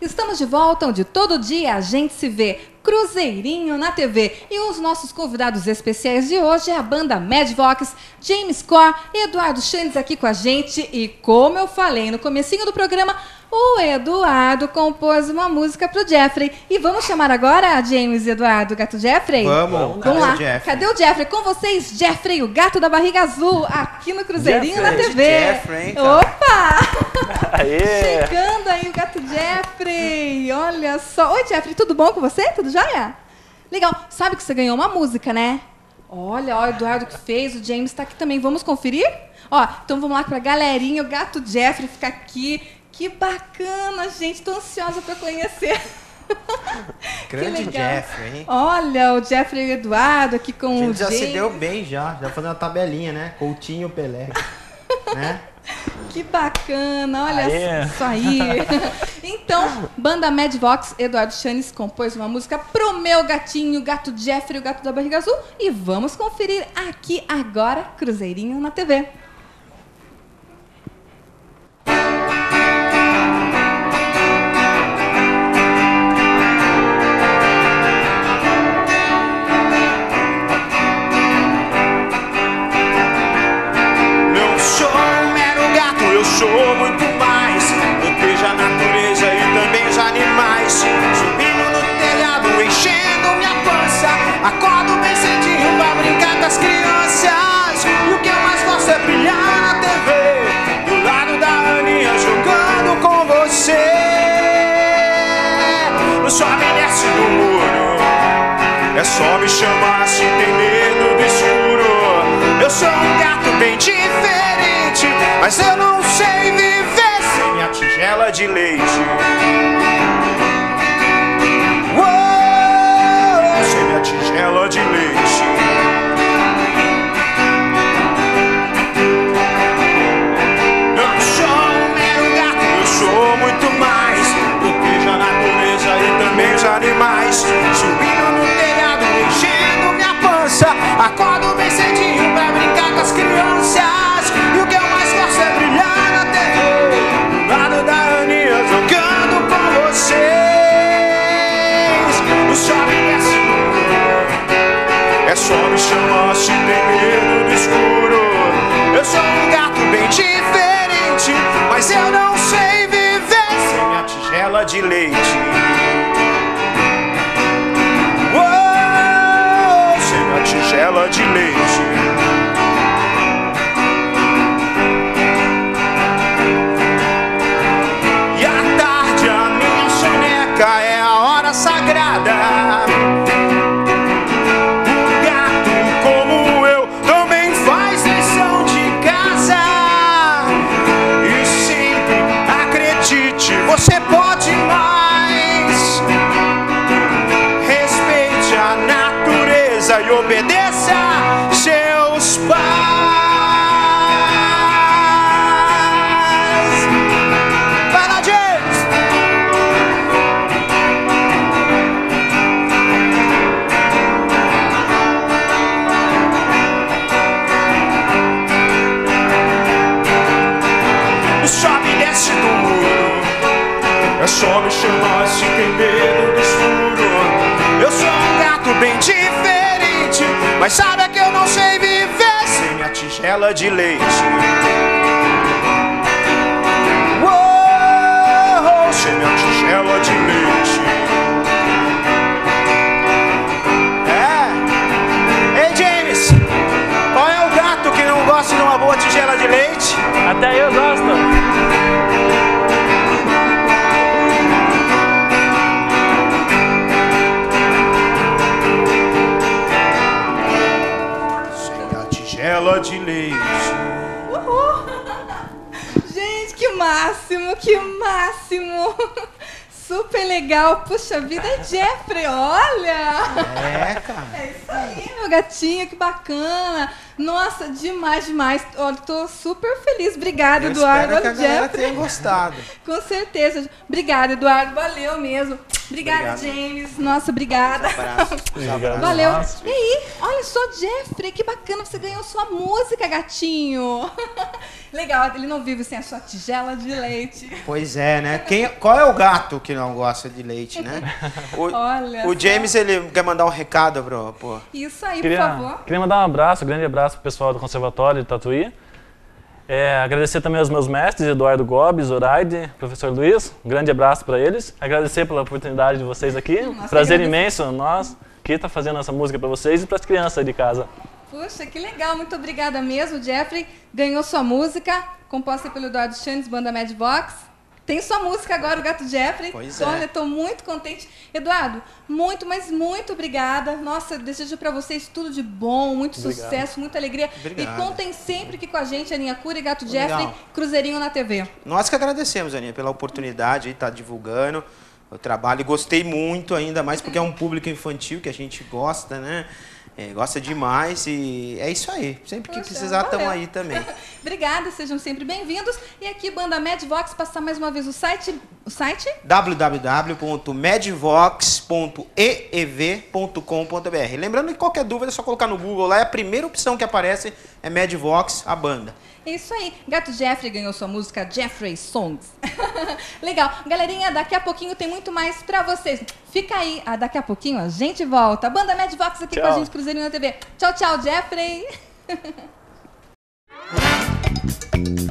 Estamos de volta onde todo dia a gente se vê. Cruzeirinho na TV. E os nossos convidados especiais de hoje é a banda Madvox, James Core Eduardo Chandes aqui com a gente. E como eu falei no comecinho do programa, o Eduardo compôs uma música pro Jeffrey. E vamos chamar agora a James e Eduardo, gato Jeffrey? Vamos, Vamos lá. Jeffrey? Cadê o Jeffrey? Com vocês, Jeffrey, o gato da barriga azul, aqui no Cruzeirinho na TV. Jeffrey, hein, cara? Opa! Aê! Chegando aí o gato Jeffrey. Olha só. Oi, Jeffrey, tudo bom com você? Tudo jóia? Legal. Sabe que você ganhou uma música, né? Olha, ó, o Eduardo que fez, o James tá aqui também. Vamos conferir? Ó, então vamos lá pra galerinha. O gato Jeffrey fica aqui. Que bacana, gente. Tô ansiosa pra conhecer. Grande. Jeffrey, hein? Olha, o Jeffrey e o Eduardo aqui com A o gente já James. se deu bem já, já fazendo uma tabelinha, né? Coutinho, Pelé, né? Que bacana, olha Aê. isso aí. então, banda Madvox, Eduardo Chanes compôs uma música pro meu gatinho, gato Jeffrey, o gato da barriga azul. E vamos conferir aqui agora, Cruzeirinho na TV. Só me chamar se tem medo do escuro. Eu sou um gato bem diferente, mas eu não sei viver sem minha tigela de leite. Só me chamar se tem medo do escuro. Eu sou um gato bem diferente, mas sabe que eu não sei viver sem minha tigela de leite. Uou, sem minha tigela de leite. Gente, que máximo, que máximo. Super legal. Puxa vida, Jeffrey, olha. É, cara. É isso aí, meu gatinho, que bacana. Nossa, demais, demais. Olha, tô super feliz. Obrigada, Eu Eduardo. espero que a Olha, galera Jeff. tenha gostado. Com certeza. Obrigada, Eduardo. Valeu mesmo. Obrigada, Obrigado. James. Nossa, obrigada. Abraço. Obrigado. Valeu. Nossa. E aí, olha só, Jeffrey, que bacana, você ganhou sua música, gatinho. Legal, ele não vive sem a sua tigela de leite. Pois é, né? Quem, qual é o gato que não gosta de leite, né? O, Olha o só. James, ele quer mandar um recado pro... pro... Isso aí, por Queria, favor. queria mandar um abraço, um grande abraço pro pessoal do Conservatório de Tatuí. É, agradecer também aos meus mestres, Eduardo Gomes, Zoraide, professor Luiz. Um grande abraço para eles. Agradecer pela oportunidade de vocês aqui. Nossa, Prazer agradeço. imenso nós que está fazendo essa música para vocês e para as crianças de casa. Puxa, que legal, muito obrigada mesmo. Jeffrey ganhou sua música, composta pelo Eduardo Chanes, banda Mad Vox. Tem sua música agora, o Gato Jeffrey. Pois é. Olha, estou muito contente. Eduardo, muito, mas muito obrigada. Nossa, desejo para vocês tudo de bom, muito Obrigado. sucesso, muita alegria. Obrigado. E contem sempre aqui com a gente, Aninha Cura e Gato Legal. Jeffrey, Cruzeirinho na TV. Nós que agradecemos, Aninha, pela oportunidade de estar divulgando o trabalho. Gostei muito, ainda mais porque é um público infantil que a gente gosta, né? É, gosta demais e é isso aí. Sempre que Poxa, precisar, estamos valeu. aí também. Obrigada, sejam sempre bem-vindos. E aqui, banda Mad Vox, passar mais uma vez o site. O site? www.medvox.eev.com.br Lembrando que qualquer dúvida é só colocar no Google lá, é a primeira opção que aparece é Medvox, a banda. É isso aí. Gato Jeffrey ganhou sua música Jeffrey Songs. Legal. Galerinha, daqui a pouquinho tem muito mais pra vocês. Fica aí. Ah, daqui a pouquinho a gente volta. Banda Mad Vox aqui com a Tchau. gente, Cruzeirinho na TV. Tchau, tchau, Jeffrey.